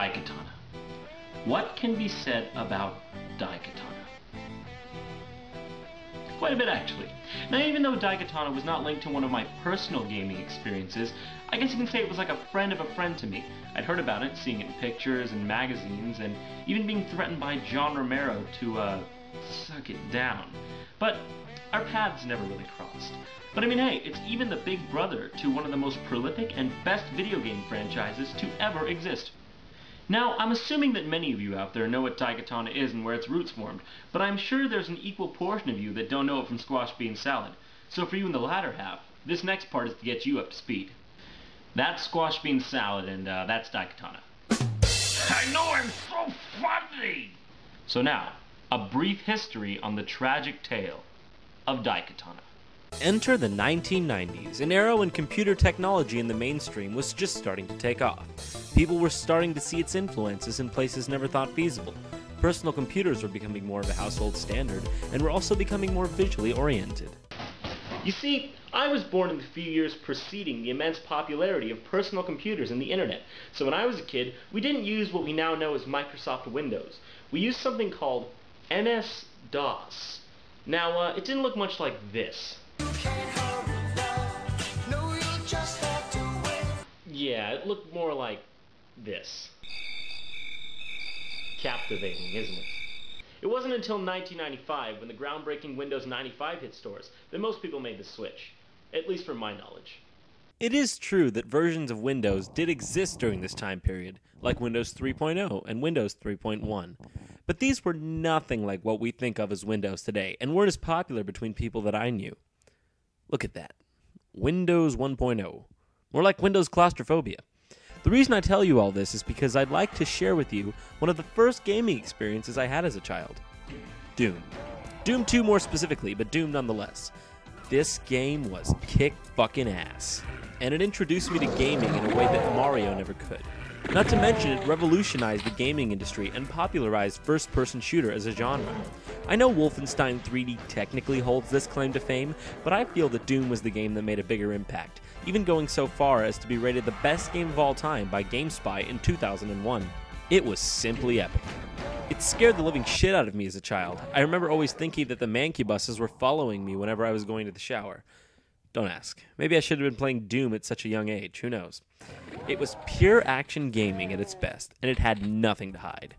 Daikatana. What can be said about Daikatana? Quite a bit, actually. Now, even though Daikatana was not linked to one of my personal gaming experiences, I guess you can say it was like a friend of a friend to me. I'd heard about it, seeing it in pictures and magazines, and even being threatened by John Romero to, uh, suck it down. But our paths never really crossed. But I mean, hey, it's even the big brother to one of the most prolific and best video game franchises to ever exist. Now, I'm assuming that many of you out there know what Daikatana is and where its roots formed, but I'm sure there's an equal portion of you that don't know it from squash bean salad. So for you in the latter half, this next part is to get you up to speed. That's squash bean salad, and uh, that's Daikatana. I know I'm so funny! So now, a brief history on the tragic tale of Daikatana. Enter the 1990s, an era when computer technology in the mainstream was just starting to take off. People were starting to see its influences in places never thought feasible. Personal computers were becoming more of a household standard, and were also becoming more visually oriented. You see, I was born in the few years preceding the immense popularity of personal computers and the internet. So when I was a kid, we didn't use what we now know as Microsoft Windows. We used something called MS-DOS. Now, uh, it didn't look much like this. Yeah, it looked more like this. Captivating, isn't it? It wasn't until 1995, when the groundbreaking Windows 95 hit stores, that most people made the switch. At least from my knowledge. It is true that versions of Windows did exist during this time period, like Windows 3.0 and Windows 3.1. But these were nothing like what we think of as Windows today, and weren't as popular between people that I knew. Look at that. Windows 1.0. More like Windows claustrophobia. The reason I tell you all this is because I'd like to share with you one of the first gaming experiences I had as a child Doom. Doom 2 more specifically, but Doom nonetheless. This game was kick fucking ass. And it introduced me to gaming in a way that Mario never could. Not to mention, it revolutionized the gaming industry and popularized first person shooter as a genre. I know Wolfenstein 3D technically holds this claim to fame, but I feel that Doom was the game that made a bigger impact, even going so far as to be rated the best game of all time by GameSpy in 2001. It was simply epic. It scared the living shit out of me as a child. I remember always thinking that the mancubuses were following me whenever I was going to the shower. Don't ask. Maybe I should have been playing Doom at such a young age. Who knows? It was pure action gaming at its best, and it had nothing to hide.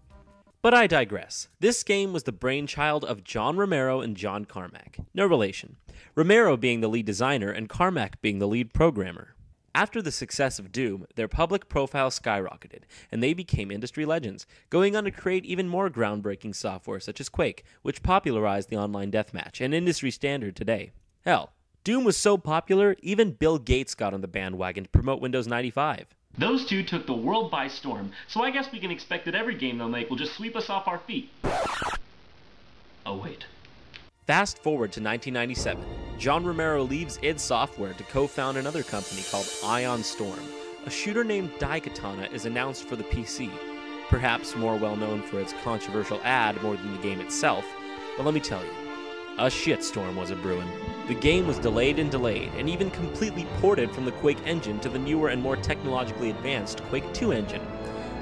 But I digress. This game was the brainchild of John Romero and John Carmack. No relation. Romero being the lead designer and Carmack being the lead programmer. After the success of Doom, their public profile skyrocketed, and they became industry legends, going on to create even more groundbreaking software such as Quake, which popularized the online deathmatch, an industry standard today. Hell, Doom was so popular, even Bill Gates got on the bandwagon to promote Windows 95. Those two took the world by storm, so I guess we can expect that every game they'll make will just sweep us off our feet. Oh, wait. Fast forward to 1997. John Romero leaves id Software to co found another company called Ion Storm. A shooter named Daikatana is announced for the PC. Perhaps more well known for its controversial ad more than the game itself, but let me tell you, a shitstorm was a brewing. The game was delayed and delayed, and even completely ported from the Quake engine to the newer and more technologically advanced Quake 2 engine.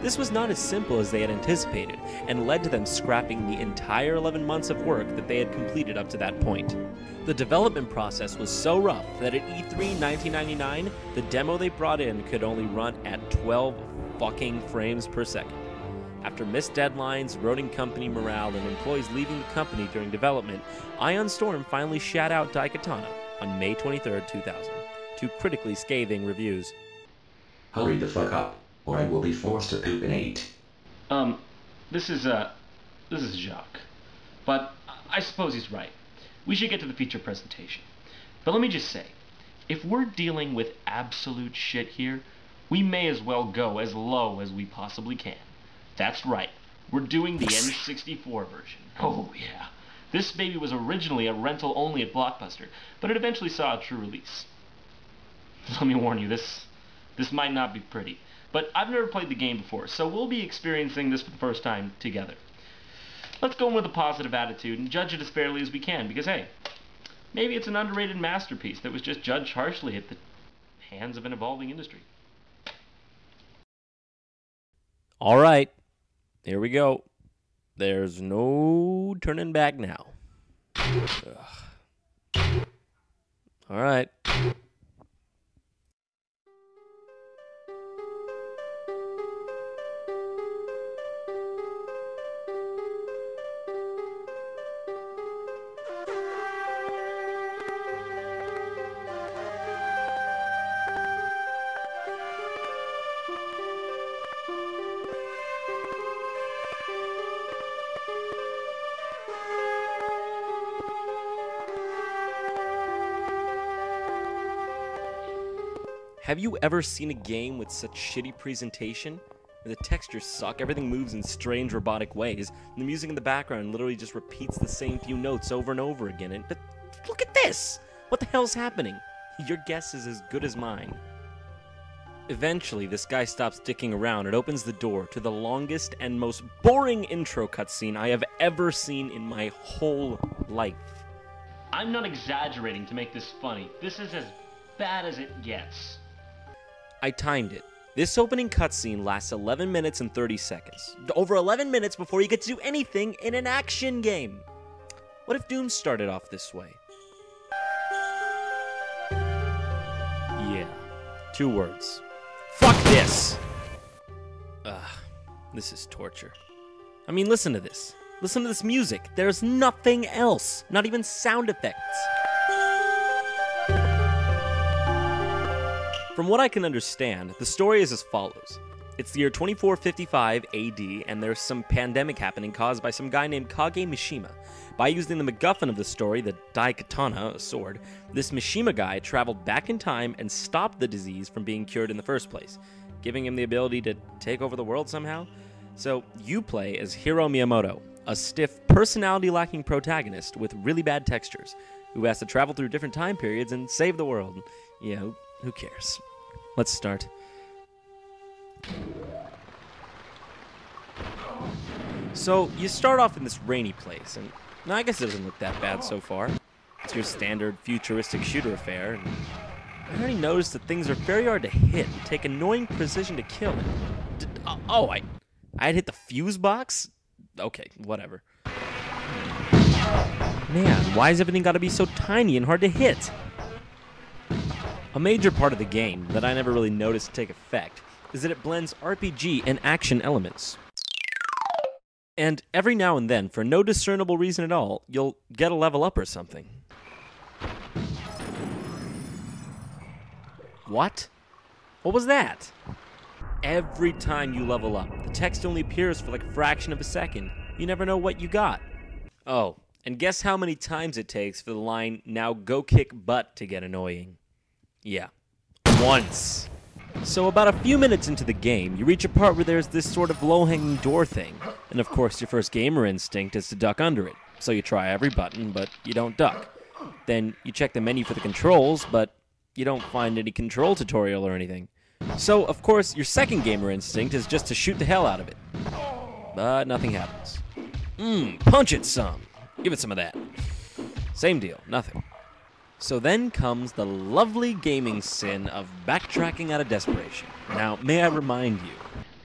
This was not as simple as they had anticipated, and led to them scrapping the entire 11 months of work that they had completed up to that point. The development process was so rough that at E3 1999, the demo they brought in could only run at 12 fucking frames per second. After missed deadlines, eroding company morale, and employees leaving the company during development, Ion Storm finally shat out Daikatana on May 23, 2000, to critically scathing reviews. Hurry the fuck up, or I will be forced to poop and eat. Um, this is, uh, this is Jacques. But I suppose he's right. We should get to the feature presentation. But let me just say, if we're dealing with absolute shit here, we may as well go as low as we possibly can. That's right. we're doing the N64 version. Oh yeah. This baby was originally a rental only at Blockbuster, but it eventually saw a true release. Let me warn you, this this might not be pretty. But I've never played the game before, so we'll be experiencing this for the first time together. Let's go in with a positive attitude and judge it as fairly as we can, because hey, maybe it's an underrated masterpiece that was just judged harshly at the hands of an evolving industry. All right, here we go. There's no turning back now. Ugh. All right. Have you ever seen a game with such shitty presentation? The textures suck, everything moves in strange robotic ways, and the music in the background literally just repeats the same few notes over and over again. And but look at this! What the hell's happening? Your guess is as good as mine. Eventually, this guy stops dicking around and opens the door to the longest and most boring intro cutscene I have ever seen in my whole life. I'm not exaggerating to make this funny. This is as bad as it gets. I timed it. This opening cutscene lasts 11 minutes and 30 seconds. Over 11 minutes before you get to do anything in an action game. What if Doom started off this way? Yeah. Two words. Fuck this! Ugh. This is torture. I mean, listen to this. Listen to this music. There's nothing else. Not even sound effects. From what I can understand, the story is as follows. It's the year 2455 AD, and there's some pandemic happening caused by some guy named Kage Mishima. By using the MacGuffin of the story, the Daikatana, a sword, this Mishima guy traveled back in time and stopped the disease from being cured in the first place, giving him the ability to take over the world somehow. So you play as Hiro Miyamoto, a stiff, personality lacking protagonist with really bad textures, who has to travel through different time periods and save the world. You know, who cares? Let's start. So, you start off in this rainy place, and I guess it doesn't look that bad so far. It's your standard futuristic shooter affair, and I already noticed that things are very hard to hit and take annoying precision to kill. D- oh, oh I, I had hit the fuse box? Okay, whatever. Man, why has everything got to be so tiny and hard to hit? A major part of the game that I never really noticed take effect is that it blends RPG and action elements. And every now and then, for no discernible reason at all, you'll get a level up or something. What? What was that? Every time you level up, the text only appears for like a fraction of a second. You never know what you got. Oh, and guess how many times it takes for the line, now go kick butt, to get annoying? Yeah. Once. So, about a few minutes into the game, you reach a part where there's this sort of low hanging door thing. And of course, your first gamer instinct is to duck under it. So, you try every button, but you don't duck. Then, you check the menu for the controls, but you don't find any control tutorial or anything. So, of course, your second gamer instinct is just to shoot the hell out of it. But nothing happens. Mmm, punch it some. Give it some of that. Same deal, nothing. So then comes the lovely gaming sin of backtracking out of desperation. Now, may I remind you,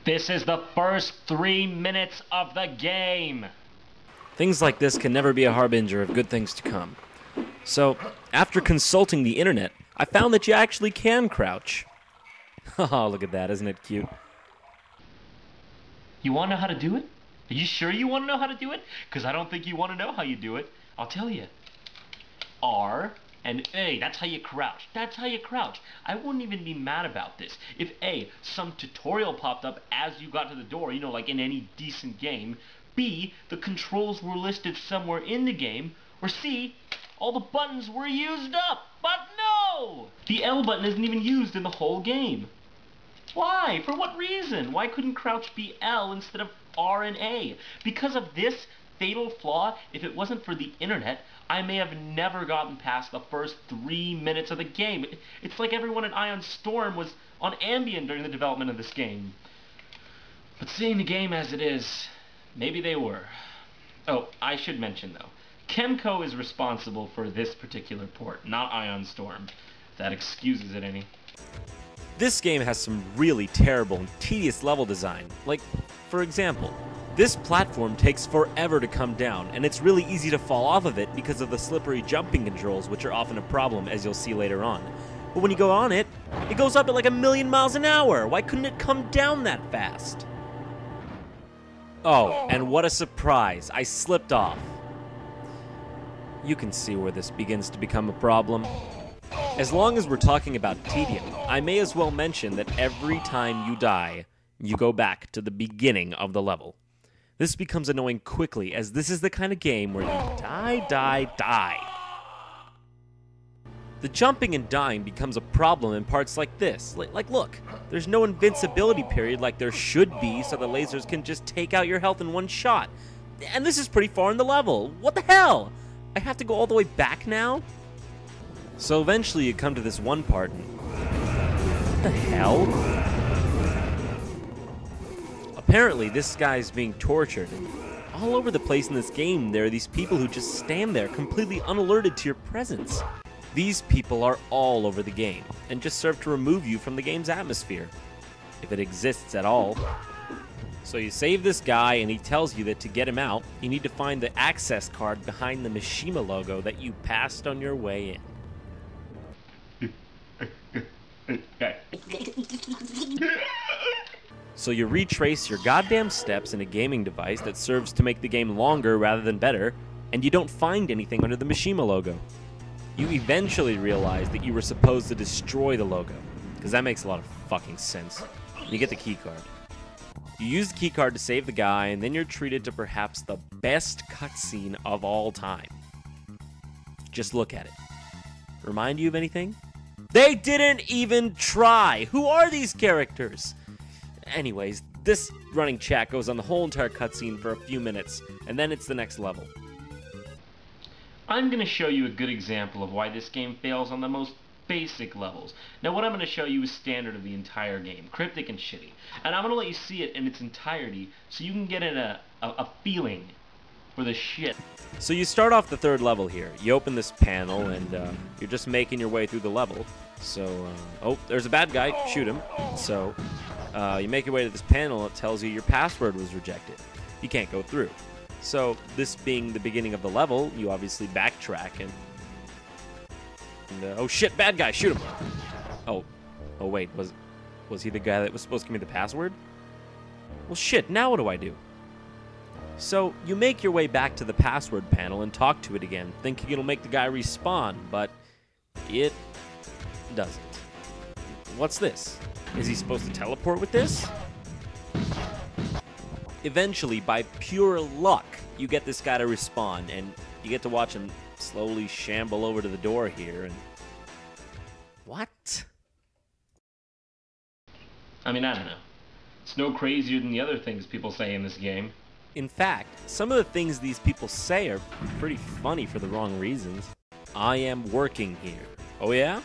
This is the first three minutes of the game. things like this can never be a harbinger of good things to come. So, after consulting the internet, I found that you actually can crouch. Oh, look at that, isn't it cute? You want to know how to do it? Are you sure you want to know how to do it? Because I don't think you want to know how you do it. I'll tell you. R and A, that's how you crouch. That's how you crouch. I wouldn't even be mad about this. If A, some tutorial popped up as you got to the door, you know, like in any decent game. B, the controls were listed somewhere in the game. Or C, all the buttons were used up. But no! The L button isn't even used in the whole game. Why? For what reason? Why couldn't crouch be L instead of R and A? Because of this fatal flaw, if it wasn't for the internet, I may have never gotten past the first three minutes of the game. It's like everyone at Ion Storm was on Ambien during the development of this game. But seeing the game as it is, maybe they were. Oh, I should mention though, Kemco is responsible for this particular port, not Ion Storm. That excuses it any. This game has some really terrible and tedious level design. Like, for example, this platform takes forever to come down, and it's really easy to fall off of it because of the slippery jumping controls, which are often a problem, as you'll see later on. But when you go on it, it goes up at like a million miles an hour. Why couldn't it come down that fast? Oh, and what a surprise! I slipped off. You can see where this begins to become a problem. As long as we're talking about tedium, I may as well mention that every time you die, you go back to the beginning of the level. This becomes annoying quickly, as this is the kind of game where you die, die, die. The jumping and dying becomes a problem in parts like this. Like, look, there's no invincibility period like there should be, so the lasers can just take out your health in one shot. And this is pretty far in the level. What the hell? I have to go all the way back now? So eventually you come to this one part and... What the hell? Apparently this guy is being tortured all over the place in this game there are these people who just stand there completely unalerted to your presence. These people are all over the game and just serve to remove you from the game's atmosphere, if it exists at all. So you save this guy and he tells you that to get him out, you need to find the access card behind the Mishima logo that you passed on your way in. So you retrace your goddamn steps in a gaming device that serves to make the game longer rather than better, and you don't find anything under the Mishima logo. You eventually realize that you were supposed to destroy the logo, because that makes a lot of fucking sense. You get the keycard. You use the keycard to save the guy, and then you're treated to perhaps the best cutscene of all time. Just look at it. Remind you of anything? They didn't even try! Who are these characters? Anyways, this running chat goes on the whole entire cutscene for a few minutes, and then it's the next level. I'm going to show you a good example of why this game fails on the most basic levels. Now what I'm going to show you is standard of the entire game, cryptic and shitty. And I'm going to let you see it in its entirety so you can get in a, a, a feeling for the shit. So you start off the third level here. You open this panel and uh, you're just making your way through the level. So, uh, oh, there's a bad guy. Shoot him. So, uh, you make your way to this panel. It tells you your password was rejected. You can't go through. So, this being the beginning of the level, you obviously backtrack and. and uh, oh shit! Bad guy! Shoot him! Oh, oh wait, was was he the guy that was supposed to give me the password? Well, shit. Now what do I do? So, you make your way back to the password panel and talk to it again, thinking it'll make the guy respawn, but it doesn't. What's this? Is he supposed to teleport with this? Eventually, by pure luck, you get this guy to respawn, and you get to watch him slowly shamble over to the door here, and. What? I mean, I don't know. It's no crazier than the other things people say in this game. In fact, some of the things these people say are pretty funny for the wrong reasons. I am working here. Oh, yeah?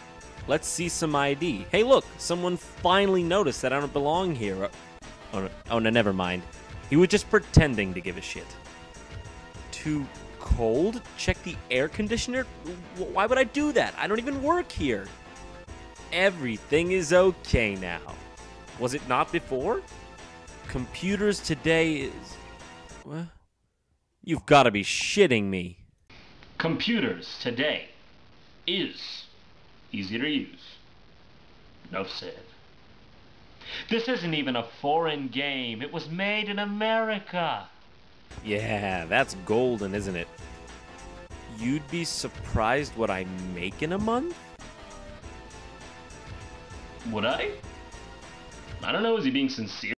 Let's see some ID. Hey, look, someone finally noticed that I don't belong here. Uh, oh, no, oh, no never mind. He was just pretending to give a shit. Too cold? Check the air conditioner? Why would I do that? I don't even work here. Everything is okay now. Was it not before? Computers today is. What? You've got to be shitting me. Computers today is easy to use. No said. This isn't even a foreign game. It was made in America. Yeah, that's golden, isn't it? You'd be surprised what I make in a month? Would I? I don't know, is he being sincere?